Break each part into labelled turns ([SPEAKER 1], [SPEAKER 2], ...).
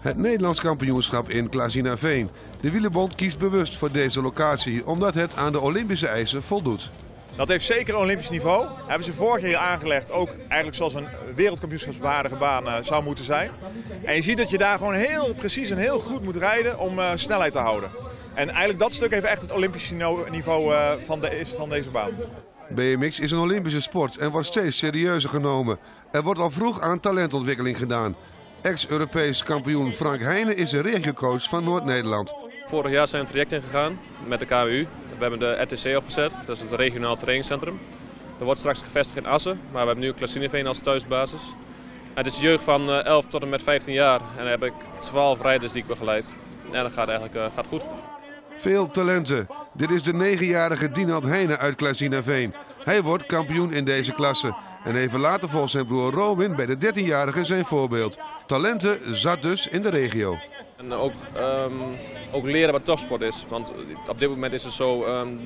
[SPEAKER 1] Het Nederlands kampioenschap in Klazinaveen. De Wielenbond kiest bewust voor deze locatie omdat het aan de Olympische eisen voldoet.
[SPEAKER 2] Dat heeft zeker een Olympisch niveau. Hebben ze vorige keer aangelegd, ook eigenlijk zoals een wereldkampioenschapswaardige baan uh, zou moeten zijn. En je ziet dat je daar gewoon heel precies en heel goed moet rijden om uh, snelheid te houden. En eigenlijk dat stuk heeft echt het Olympische niveau uh, van, de, van deze baan.
[SPEAKER 1] BMX is een Olympische sport en wordt steeds serieuzer genomen. Er wordt al vroeg aan talentontwikkeling gedaan. Ex-Europees kampioen Frank Heijnen is de regiocoach van Noord-Nederland.
[SPEAKER 3] Vorig jaar zijn we een traject ingegaan met de KWU. We hebben de RTC opgezet, dat is het regionaal trainingscentrum. Dat wordt straks gevestigd in Assen, maar we hebben nu Klassineveen als thuisbasis. Het is jeugd van 11 tot en met 15 jaar en daar heb ik 12 rijders die ik begeleid. En dat gaat eigenlijk uh, gaat goed.
[SPEAKER 1] Veel talenten. Dit is de 9-jarige Dinald Heijnen uit Klassineveen. Hij wordt kampioen in deze klasse. En even later volgt zijn broer Robin bij de 13-jarige zijn voorbeeld. Talenten zat dus in de regio.
[SPEAKER 3] En ook, um, ook leren wat topsport is. Want op dit moment is het zo, um,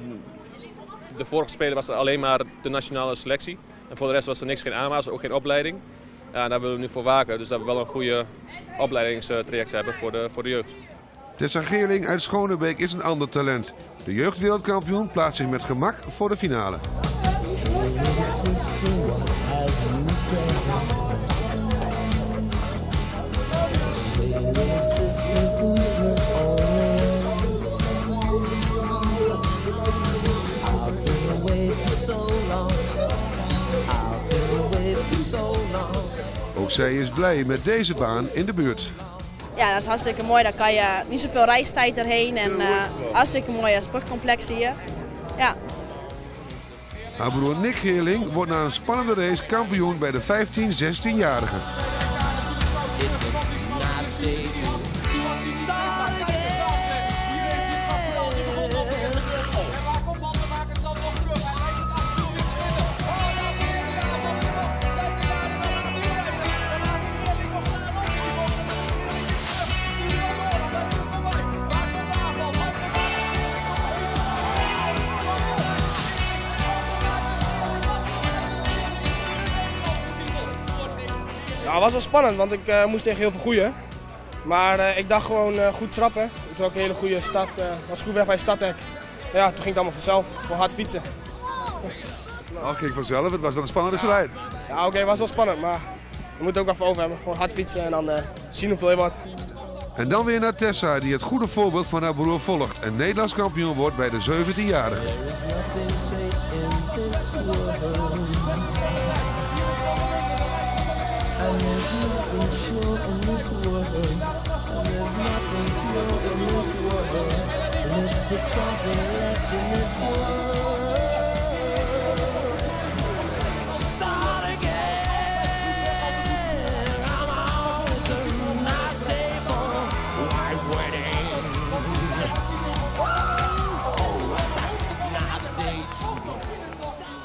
[SPEAKER 3] de vorige speler was er alleen maar de nationale selectie. En voor de rest was er niks, geen aanmaas, ook geen opleiding. Ja, daar willen we nu voor waken, dus dat we wel een goede opleidingstraject hebben voor de, voor de jeugd.
[SPEAKER 1] Tessa Geerling uit Schonebeek is een ander talent. De jeugdwereldkampioen plaatst zich met gemak voor de finale. Ook zij is blij met deze baan in de buurt.
[SPEAKER 4] Ja, dat is hartstikke mooi. Daar kan je niet zoveel reistijd erheen en uh, hartstikke mooi sportcomplex hier. Ja.
[SPEAKER 1] Haar broer Nick Geerling wordt na een spannende race kampioen bij de 15-16-jarigen.
[SPEAKER 5] Was wel spannend, want ik uh, moest tegen heel veel goeie. Maar uh, ik dacht gewoon uh, goed trappen. Ik had ook een hele goede start. was goed weg bij starthek. Ja, toen ging het allemaal vanzelf. Gewoon hard fietsen.
[SPEAKER 1] Nou, het ging vanzelf. Het was dan een spannende strijd.
[SPEAKER 5] Ja, oké, okay, het was wel spannend. Maar je moet het ook even over hebben. Gewoon hard fietsen en dan zien hoeveel je wordt.
[SPEAKER 1] En dan weer naar Tessa, die het goede voorbeeld van haar broer volgt. En Nederlands kampioen wordt bij de 17-jarige.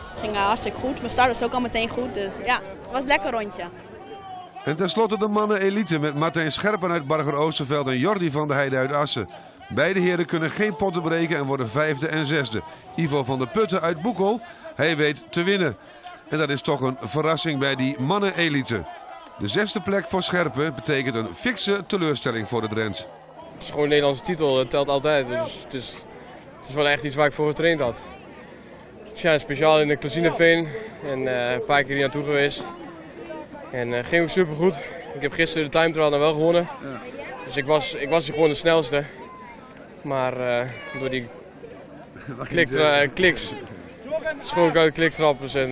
[SPEAKER 4] Het ging hartstikke goed. Mijn start was ook al meteen goed. Dus ja, het was een lekker rondje.
[SPEAKER 1] En tenslotte de mannen elite met Martijn Scherpen uit Barger Oosterveld en Jordi van de Heide uit Assen. Beide heren kunnen geen potten breken en worden vijfde en zesde. Ivo van der Putten uit Boekel, hij weet te winnen. En dat is toch een verrassing bij die mannen elite. De zesde plek voor Scherpen betekent een fikse teleurstelling voor de Drents.
[SPEAKER 6] Het is gewoon een Nederlandse titel, dat telt altijd. Dus is, het is wel echt iets waar ik voor getraind had. Ja, speciaal in de Klazineveen en uh, een paar keer hier naartoe geweest. En uh, ging ook super goed. Ik heb gisteren de time trial dan wel gewonnen. Ja. Dus ik was, ik was gewoon de snelste. Maar uh, door die klik, uh, kliks schoot ik uit kliktrappers en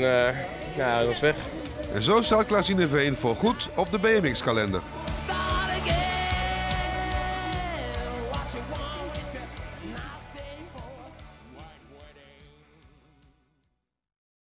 [SPEAKER 6] ja, dat was weg.
[SPEAKER 1] En zo staat Klaasine Veen voor goed op de BMX-kalender.